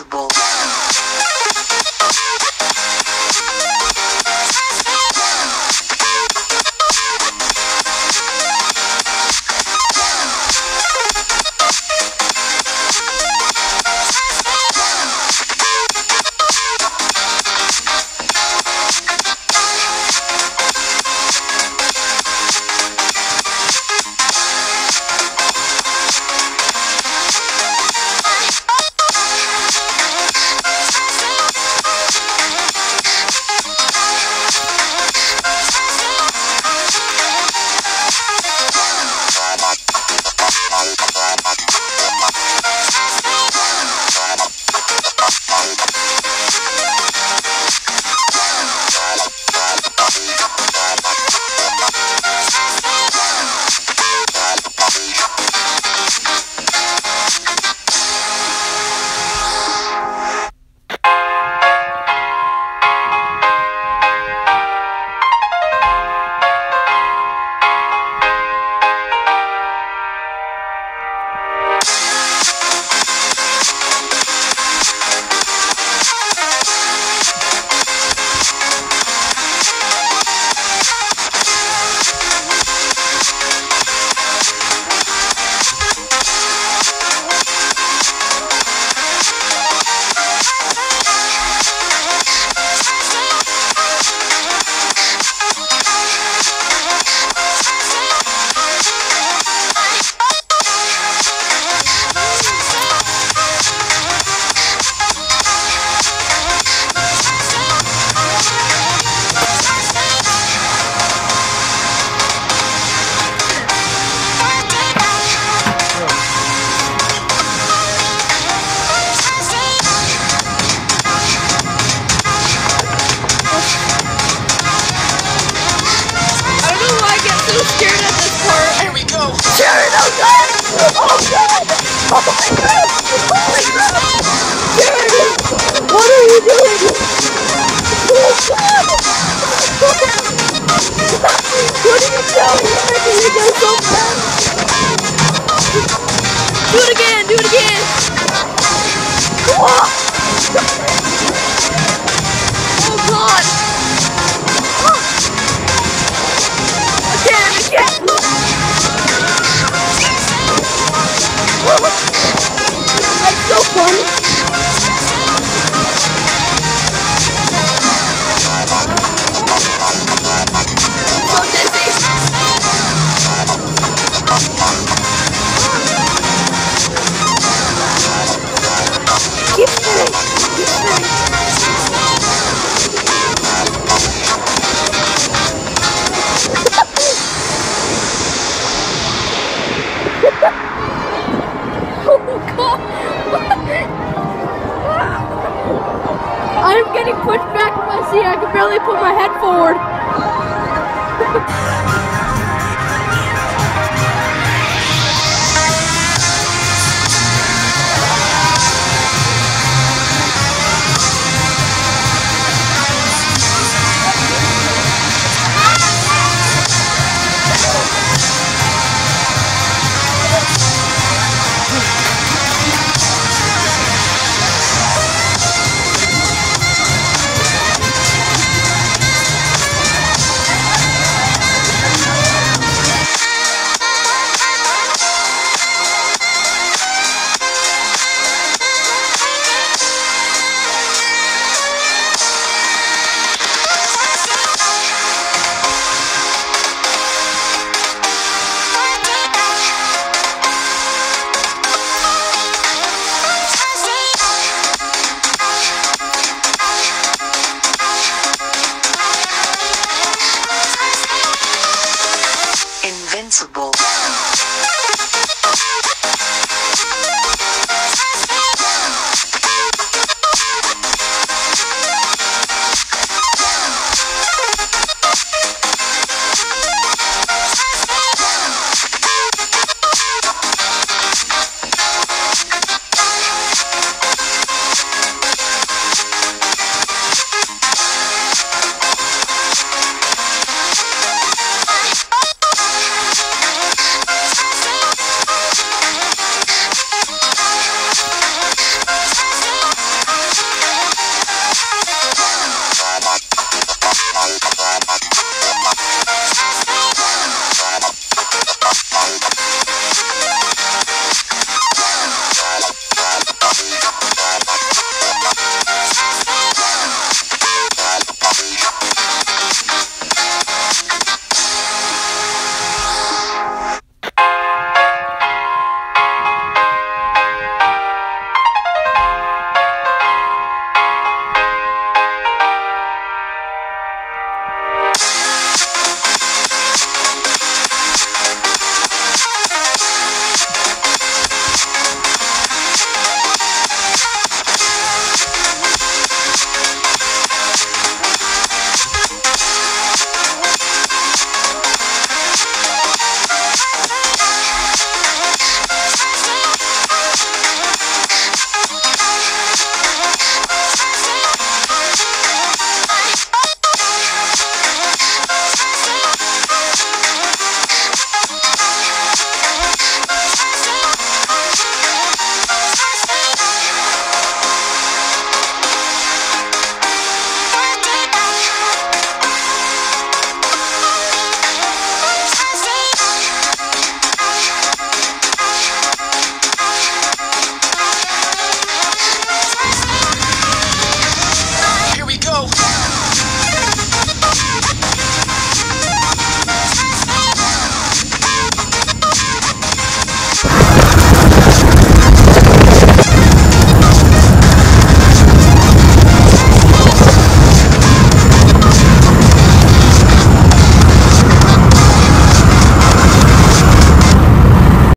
boy Oh god! Oh god! Oh my god! Oh my god! Oh, invincible.